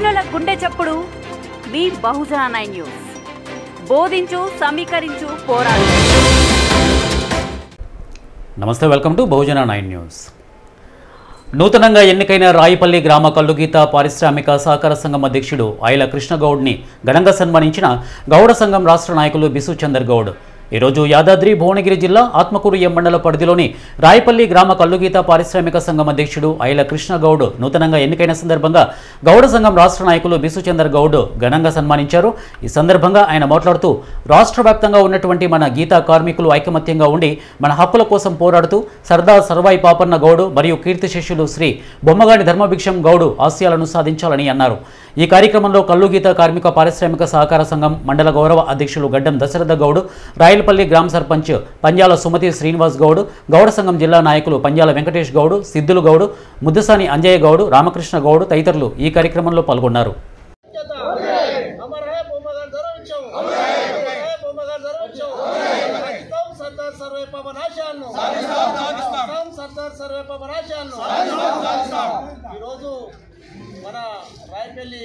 బహుజనుల గుండె చప్పుడు. మీ బహుజన నైన్ న్యూస్. బోధించు సమీకరించు పోరాడు. నమస్తే welcome to Bahujan nine news. నూతనంగా ఎన్నికైన రాయిపల్లి గ్రామ కల్లుగీత పారిశ్రామిక సహకార సంఘం అధ్యక్షుడు ఐల కృష్ణగౌడ్ని ఘనంగా సన్మానించిన గౌడ సంఘం రాష్ట్ర నాయకులు బిసు చందర్ గౌడ్. ఈరోజు యాదాద్రి భువనగిరి జిల్లా ఆత్మకూరు ఎం మండల పరిధిలోని రాయపల్లి గ్రామ కల్లుగీత పారిశ్రామిక సంఘం అధ్యక్షుడు ఐల కృష్ణగౌడ్ నూతనంగా ఎన్నికైన సందర్భంగా గౌడ సంఘం రాష్ట్ర నాయకులు బిసుచందర్ గౌడ్ ఘనంగా సన్మానించారు. ఈ సందర్భంగా ఆయన మాట్లాడుతూ రాష్ట్ర ఉన్నటువంటి మన గీతా కార్మికులు ఐకమత్యంగా ఉండి మన హక్కుల కోసం పోరాడుతూ సర్దార్ సర్వాయి పాపన్న గౌడు మరియు కీర్తి శిష్యులు శ్రీ బొమ్మగాని ధర్మభిక్షం గౌడు ఆశయాలను సాధించాలని అన్నారు. ఈ కార్యక్రమంలో కల్లుగీత కార్మిక పారిశ్రామిక సహకార సంఘం మండల గౌరవ అధ్యక్షులు గడ్డం దశరథ గౌడ్ రాయలపల్లి గ్రామ సర్పంచ్ పంజాల సుమతి శ్రీనివాస్ గౌడ్ గౌడ సంఘం జిల్లా నాయకులు పంజాల వెంకటేష్ గౌడ్ సిద్ధులు గౌడ్ ముద్దుసాని అంజయ్య గౌడ్ రామకృష్ణ గౌడ్ తదితరులు ఈ కార్యక్రమంలో పాల్గొన్నారు. ఈరోజు మన రాయపల్లి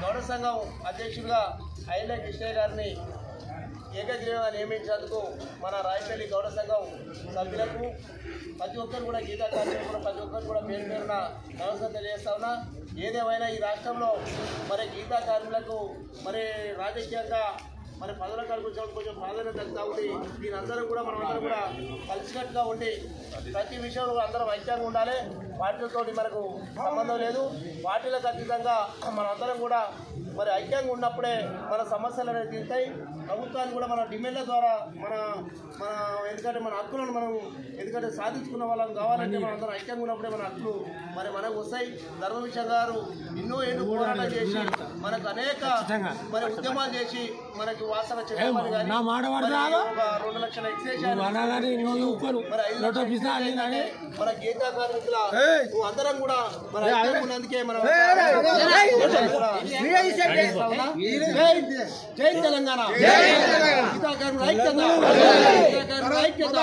గౌడ సంఘం అధ్యక్షుడిగా ఐల కృష్ణయ్య గారిని ఏకగ్రీవంగా నియమించినందుకు మన రాయపల్లి గౌడ సంఘం సభ్యులకు ప్రతి ఒక్కరు కూడా గీతా కార్యక్రమం ప్రతి ఒక్కరు కూడా పేరు పేరున నమస్కారం తెలియజేస్తా ఉన్నా. ఏదేమైనా ఈ రాష్ట్రంలో మరి గీతా కార్మికులకు మరి రాజకీయంగా మరి పదవుల కాడ కొంచెం ప్రాధాన్యత తగ్గుతూ ఉంది. దీనందరం కూడా మనం అందరం కూడా కలిసికట్టుగా ఉండి ప్రతి విషయంలో అందరం ఐక్యంగా ఉండాలి. పార్టీలతో మనకు సంబంధం లేదు. పార్టీలకు అతీతంగా మనందరం కూడా మరి ఐక్యంగా ఉన్నప్పుడే మన సమస్యలు అనేవి తీరుతాయి. ప్రభుత్వాన్ని కూడా మన డిమాండ్ల ద్వారా మన మన ఎందుకంటే మన హక్కులను మనం ఎందుకంటే సాధించుకున్న వాళ్ళం కావాలంటే మనం అందరం ఐక్యంగా ఉన్నప్పుడే మన హక్కులు మరి మనకు వస్తాయి ధర్మవిషయం గారు ఎన్నో ఎన్నో పోరాటం చేసి మనకు అనేక మరి ఉద్యమాలు చేసి మనకి వాసన రెండు లక్షల మన గీతా కార్మికుల అందరం కూడా మన ఉన్నందుకే జై తెలంగాణ గీతా ఐక్యత గీతా ఐక్యత